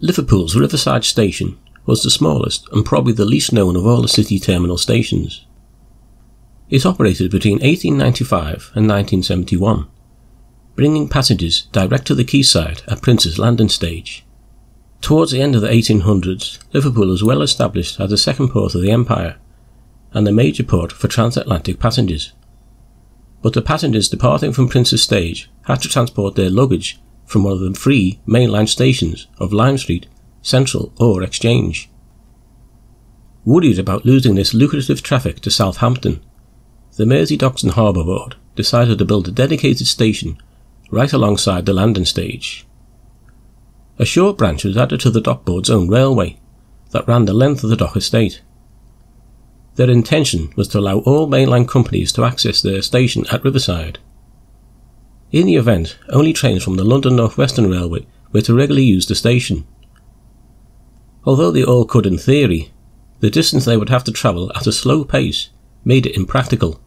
Liverpool's Riverside Station was the smallest and probably the least known of all the city terminal stations. It operated between 1895 and 1971, bringing passengers direct to the quayside at Prince's Landing Stage. Towards the end of the 1800s, Liverpool was well established as the second port of the empire and a major port for transatlantic passengers. But the passengers departing from Prince's Stage had to transport their luggage from one of the three mainline stations of Lime Street, Central, or Exchange. Worried about losing this lucrative traffic to Southampton, the Mersey Docks and Harbour Board decided to build a dedicated station right alongside the landing stage. A short branch was added to the Dock Board's own railway that ran the length of the dock estate. Their intention was to allow all mainline companies to access their station at Riverside. In the event, only trains from the London North Western Railway were to regularly use the station. Although they all could in theory, the distance they would have to travel at a slow pace made it impractical.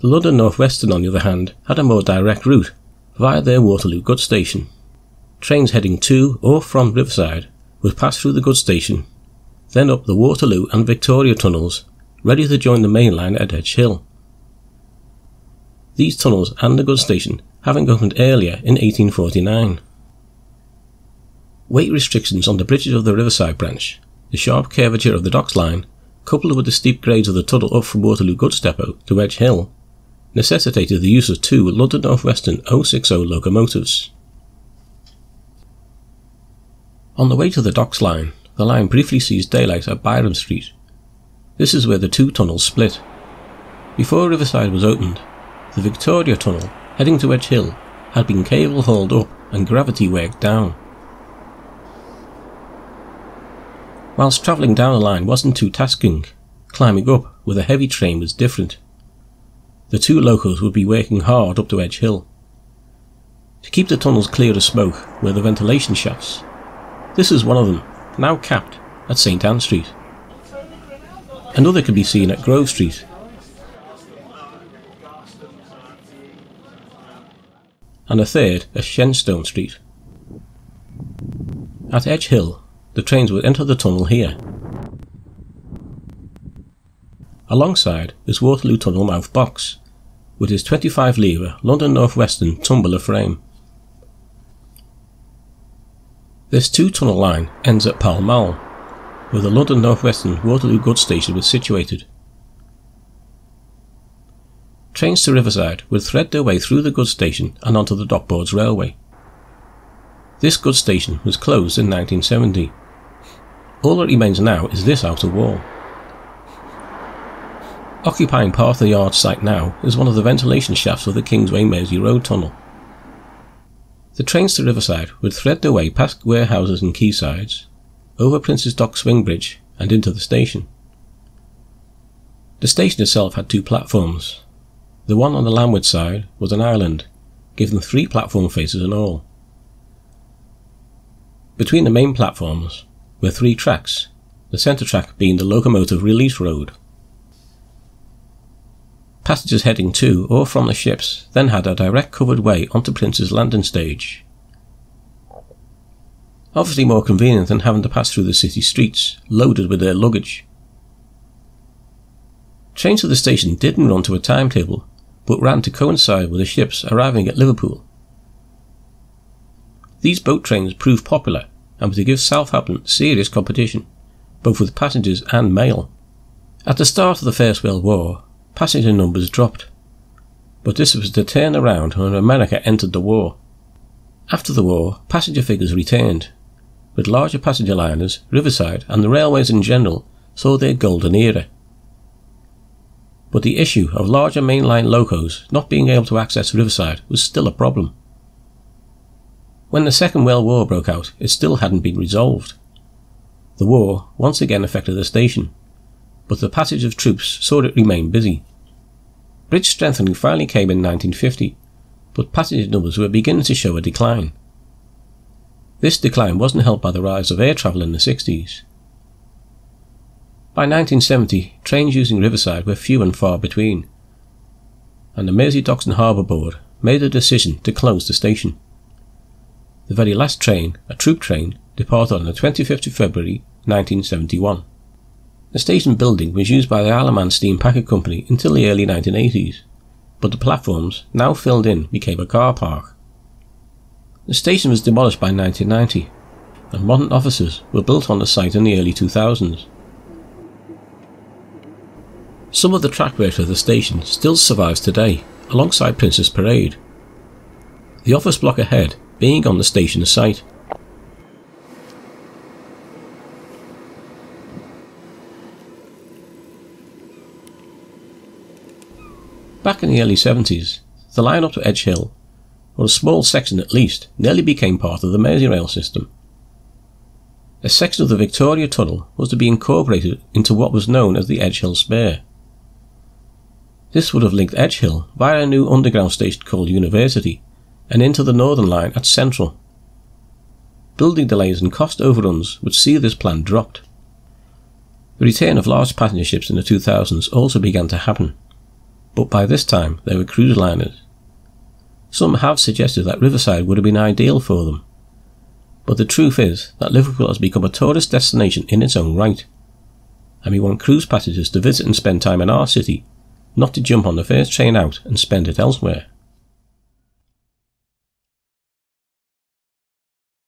The London North Western, on the other hand, had a more direct route via their Waterloo goods station. Trains heading to or from Riverside would pass through the goods station, then up the Waterloo and Victoria tunnels, ready to join the main line at Edge Hill these tunnels and the goods station having opened earlier in 1849. Weight restrictions on the bridges of the Riverside branch, the sharp curvature of the docks line, coupled with the steep grades of the tunnel up from Waterloo Goods Depot to Edge Hill, necessitated the use of two London North Western 060 locomotives. On the way to the docks line, the line briefly sees daylight at Byrom Street. This is where the two tunnels split. Before Riverside was opened, the Victoria Tunnel, heading to Edge Hill, had been cable hauled up and gravity worked down. Whilst travelling down the line wasn't too tasking, climbing up with a heavy train was different. The two locos would be working hard up to Edge Hill. To keep the tunnels clear of smoke were the ventilation shafts. This is one of them, now capped at St Anne Street. Another could be seen at Grove Street and a third at Shenstone Street. At Edge Hill, the trains would enter the tunnel here. Alongside is Waterloo Tunnel mouth box, with its 25 lever London North Western tumbler frame. This two tunnel line ends at Pall Mall, where the London North Western Waterloo Goods Station was situated. Trains to Riverside would thread their way through the goods station and onto the Dockboards Railway. This goods station was closed in 1970. All that remains now is this outer wall. Occupying part of the yard site now is one of the ventilation shafts of the Kingsway Mersey Road tunnel. The trains to Riverside would thread their way past warehouses and quaysides, over Prince's Dock Swing Bridge, and into the station. The station itself had two platforms, the one on the landward side was an island, giving three platform faces in all. Between the main platforms were three tracks, the centre track being the locomotive release road. Passengers heading to or from the ships then had a direct covered way onto Prince's landing stage. Obviously more convenient than having to pass through the city streets, loaded with their luggage. Trains to the station didn't run to a timetable, but ran to coincide with the ships arriving at Liverpool. These boat trains proved popular and were to give Southampton serious competition, both with passengers and mail. At the start of the First World War, passenger numbers dropped, but this was to turn around when America entered the war. After the war, passenger figures returned, with larger passenger liners, Riverside, and the railways in general saw their golden era but the issue of larger mainline locos not being able to access Riverside was still a problem. When the Second World War broke out, it still hadn't been resolved. The war once again affected the station, but the passage of troops saw it remain busy. Bridge strengthening finally came in 1950, but passenger numbers were beginning to show a decline. This decline wasn't helped by the rise of air travel in the 60s. By 1970, trains using Riverside were few and far between, and the Mersey Docks and Harbour Board made a decision to close the station. The very last train, a troop train, departed on the 25th of February 1971. The station building was used by the Isle of Man Steam Packet Company until the early 1980s, but the platforms, now filled in, became a car park. The station was demolished by 1990, and modern offices were built on the site in the early 2000s. Some of the trackwork of the station still survives today, alongside Princes Parade. The office block ahead being on the station site. Back in the early 70s, the line up to Edge Hill, or a small section at least, nearly became part of the Merseyrail system. A section of the Victoria Tunnel was to be incorporated into what was known as the Edge Hill Spur. This would have linked Edge Hill via a new underground station called University and into the Northern Line at Central. Building delays and cost overruns would see this plan dropped. The return of large passenger ships in the 2000s also began to happen but by this time they were cruise liners. Some have suggested that Riverside would have been ideal for them, but the truth is that Liverpool has become a tourist destination in its own right, and we want cruise passengers to visit and spend time in our city, not to jump on the first train out and spend it elsewhere.